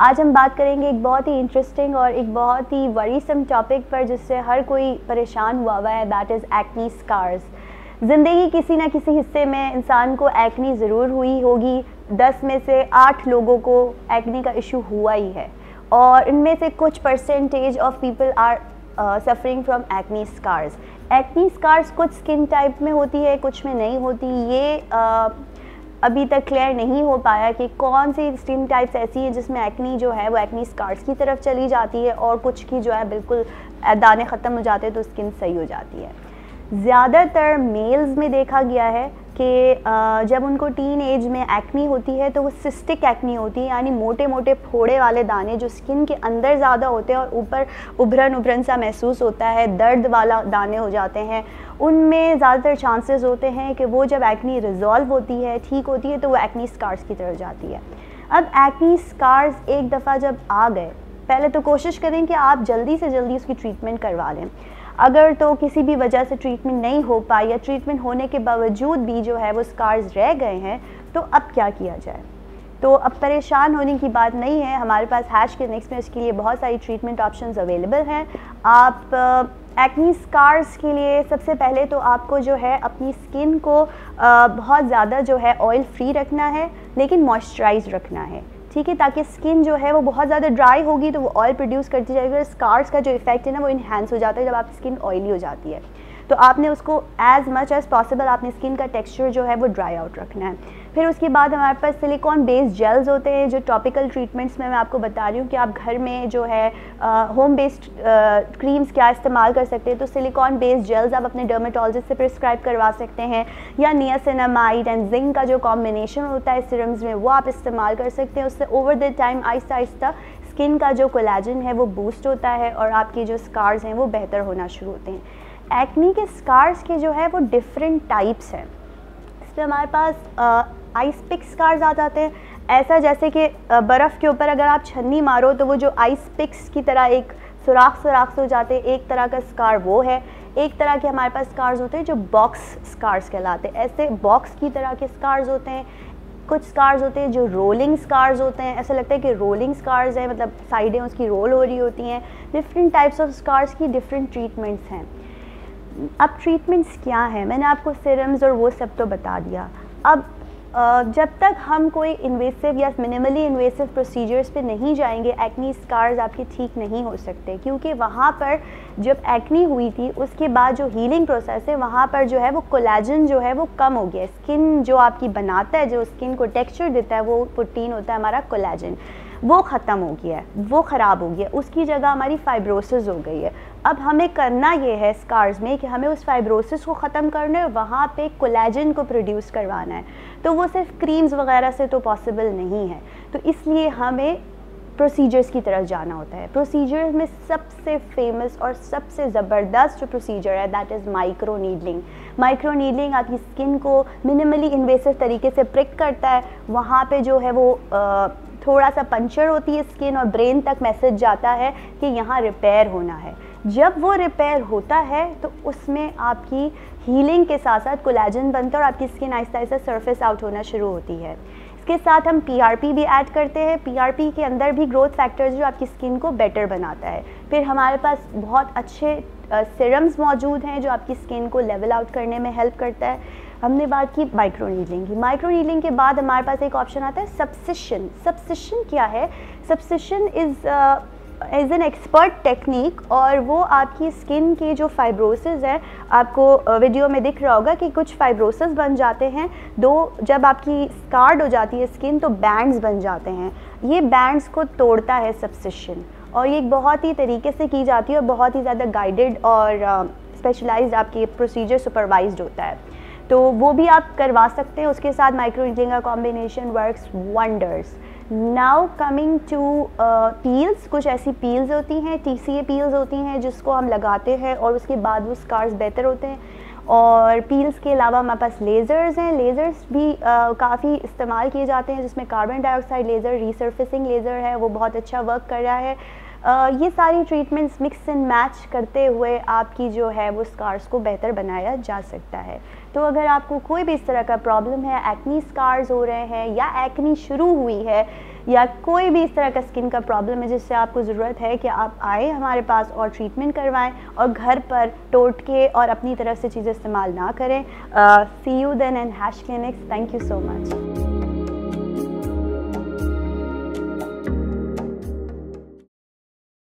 आज हम बात करेंगे एक बहुत ही इंटरेस्टिंग और एक बहुत ही वरीसम टॉपिक पर जिससे हर कोई परेशान हुआ हुआ है दैट इज़ एक्नी स्कार्स ज़िंदगी किसी ना किसी हिस्से में इंसान को एक्नी ज़रूर हुई होगी। दस में से आठ लोगों को एक्नी का इशू हुआ ही है। और इनमें से कुछ percentage of people are suffering from acne scars acne scars कुछ स्किन टाइप में होती है कुछ में नहीं होती। ये uh, अभी तक क्लियर नहीं हो पाया कि कौन सी स्किन टाइप्स ऐसी हैं जिसमें एक्नी जो है, वो एक्नी स्कार्स की तरफ़ चली जाती है और कुछ की जो है बिल्कुल दाने ख़त्म हो जाते हैं तो स्किन सही हो जाती है। ज़्यादातर मेल्स में देखा गया है कि जब उनको टीन एज में एक्नी होती है तो वो सिस्टिक एक्नी होती है, यानी मोटे मोटे फोड़े वाले दाने जो स्किन के अंदर ज़्यादा होते हैं और ऊपर उभरन उभरन सा महसूस होता है, दर्द वाला दाने हो जाते हैं। उनमें ज़्यादातर चांसेस होते हैं कि वो जब एक्नी रिजॉल्व होती है, ठीक होती है तो वो एक्नी स्कार्स की तरफ़ जाती है। अब एक्नी स्कार्स एक दफ़ा जब आ गए, पहले तो कोशिश करें कि आप जल्दी से जल्दी उसकी ट्रीटमेंट करवा लें। अगर तो किसी भी वजह से ट्रीटमेंट नहीं हो पाई या ट्रीटमेंट होने के बावजूद भी जो है वो स्कार्स रह गए हैं तो अब क्या किया जाए? तो अब परेशान होने की बात नहीं है। हमारे पास हैश के नेक्स्ट में इसके लिए बहुत सारी ट्रीटमेंट ऑप्शंस अवेलेबल हैं। आप एक्नी स्कार्स के लिए सबसे पहले तो आपको जो है अपनी स्किन को आ, बहुत ज़्यादा जो है ऑयल फ्री रखना है लेकिन मॉइस्चराइज रखना है। ठीक है ताकि स्किन जो है वो बहुत ज़्यादा ड्राई होगी तो वो ऑयल प्रोड्यूस करती जाएगी और स्कार्स का जो इफ़ेक्ट है ना वो इन्हेंस हो जाता है जब आपकी स्किन ऑयली हो जाती है। तो आपने उसको एज़ मच एज़ पॉसिबल आपने स्किन का टेक्सचर जो है वो ड्राई आउट रखना है। फिर उसके बाद हमारे पास सिलिकॉन बेस्ड जेल्स होते हैं, जो टॉपिकल ट्रीटमेंट्स में मैं आपको बता रही हूँ कि आप घर में जो है होम बेस्ड क्रीम्स क्या इस्तेमाल कर सकते हैं तो सिलिकॉन बेस्ड जेल्स आप अपने डर्माटोलॉजिस्ट से प्रिस्क्राइब करवा सकते हैं। या नियासिनामाइड एंड जिंक का जो कॉम्बिनेशन होता है सिरम्स में, वो आप इस्तेमाल कर सकते हैं। उससे over the time Aahista Aahista skin का जो कोलाजन है वो बूस्ट होता है और आपकी जो स्कार्स हैं वो बेहतर होना शुरू होते हैं। एक्नी के स्कार्स के जो है वो डिफरेंट टाइप्स हैं। इसमें हमारे पास आइस पिक स्कार्स आ जाते हैं। ऐसा जैसे कि बर्फ़ के ऊपर अगर आप छन्नी मारो तो वो जो आइस पिक्स की तरह एक सुराख सुराख से हो जाते हैं। एक तरह का स्कार वो है। एक तरह के हमारे पास स्कार्स होते हैं जो बॉक्स स्कार्स कहलाते हैं। ऐसे बॉक्स की तरह के स्कार्स होते हैं। कुछ स्कार्स होते हैं जो रोलिंग स्कार्स होते हैं। ऐसा लगता है कि रोलिंग स्कार्स हैं मतलब साइडें उसकी रोल हो रही होती हैं। डिफरेंट टाइप्स ऑफ़ स्कार्स की डिफरेंट ट्रीटमेंट्स हैं। अब ट्रीटमेंट्स क्या हैं? मैंने आपको सिरम्स और वो सब तो बता दिया। अब जब तक हम कोई इन्वेसिव या मिनिमली इन्वेसिव प्रोसीजर्स पे नहीं जाएँगे एक्नी स्कार्स आपके ठीक नहीं हो सकते। क्योंकि वहाँ पर जब एक्नी हुई थी, उसके बाद जो हीलिंग प्रोसेस है, वहाँ पर जो है वो कोलेजन जो है वो कम हो गया। स्किन जो आपकी बनाता है, जो स्किन को टेक्सचर देता है, वो प्रोटीन होता है हमारा कोलेजन वो ख़त्म हो गया है वो ख़राब हो गया। उसकी जगह हमारी फाइब्रोसिस हो गई है। अब हमें करना ये है स्कार्स में कि हमें उस फाइब्रोसिस को ख़त्म करना है वहाँ पे कोलेजन को प्रोड्यूस करवाना है। तो वो सिर्फ़ क्रीम्स वगैरह से तो पॉसिबल नहीं है। तो इसलिए हमें प्रोसीजर्स की तरफ़ जाना होता है। प्रोसीजर्स में सबसे फ़ेमस और सबसे ज़बरदस्त जो प्रोसीजर है that is micro needling micro needling आपकी स्किन को मिनिमली इन्वेसिव तरीके से प्रिक करता है। वहाँ पे जो है वो आ, थोड़ा सा पंचर होती है स्किन और ब्रेन तक मैसेज जाता है कि यहाँ रिपेयर होना है। जब वो रिपेयर होता है तो उसमें आपकी हीलिंग के साथ साथ कोलेजन बनता है और आपकी skin Aahista Aahista surface out होना शुरू होती है। इसके साथ हम पीआरपी भी ऐड करते हैं। पीआरपी के अंदर भी ग्रोथ फैक्टर्स जो आपकी स्किन को बेटर बनाता है। फिर हमारे पास बहुत अच्छे सिरम्स मौजूद हैं जो आपकी स्किन को लेवल आउट करने में हेल्प करता है। हमने बात की माइक्रो नीडलिंग की। माइक्रो नीडलिंग के बाद हमारे पास एक ऑप्शन आता है सबसिशन सबसिशन क्या है? Subcision is as an expert technique और वो आपकी स्किन की जो फाइब्रोसिस है, आपको वीडियो में दिख रहा होगा कि कुछ फाइब्रोसिस बन जाते हैं। दो, जब आपकी स्कार्ड हो जाती है स्किन तो बैंड्स बन जाते हैं। ये बैंड्स को तोड़ता है सबसिशन और ये बहुत ही तरीके से की जाती है और बहुत ही ज़्यादा गाइडेड और स्पेशलाइज्ड आपकी प्रोसीजर सुपरवाइज्ड होता है। तो वो भी आप करवा सकते हैं। उसके साथ माइक्रो का combination works wonders now coming to peels कुछ ऐसी पील्स होती हैं टी सी ए पील्स होती हैं जिसको हम लगाते हैं और उसके बाद वो स्कार्स बेहतर होते हैं। और पील्स के अलावा हमारे पास लेज़र्स हैं। लेज़र्स भी uh, काफ़ी इस्तेमाल किए जाते हैं जिसमें carbon dioxide laser resurfacing laser है वो बहुत अच्छा वर्क कर रहा है। Uh, ये सारी ट्रीटमेंट्स मिक्स एंड मैच करते हुए आपकी जो है वो स्कार्स को बेहतर बनाया जा सकता है। तो अगर आपको कोई भी इस तरह का प्रॉब्लम है एक्नी स्कार्स हो रहे हैं या एक्नी शुरू हुई है या कोई भी इस तरह का स्किन का प्रॉब्लम है, जिससे आपको ज़रूरत है कि आप आए हमारे पास और ट्रीटमेंट करवाएँ और घर पर टोटके और अपनी तरफ़ से चीज़ें इस्तेमाल ना करें। See you then and hash clinics thank you so much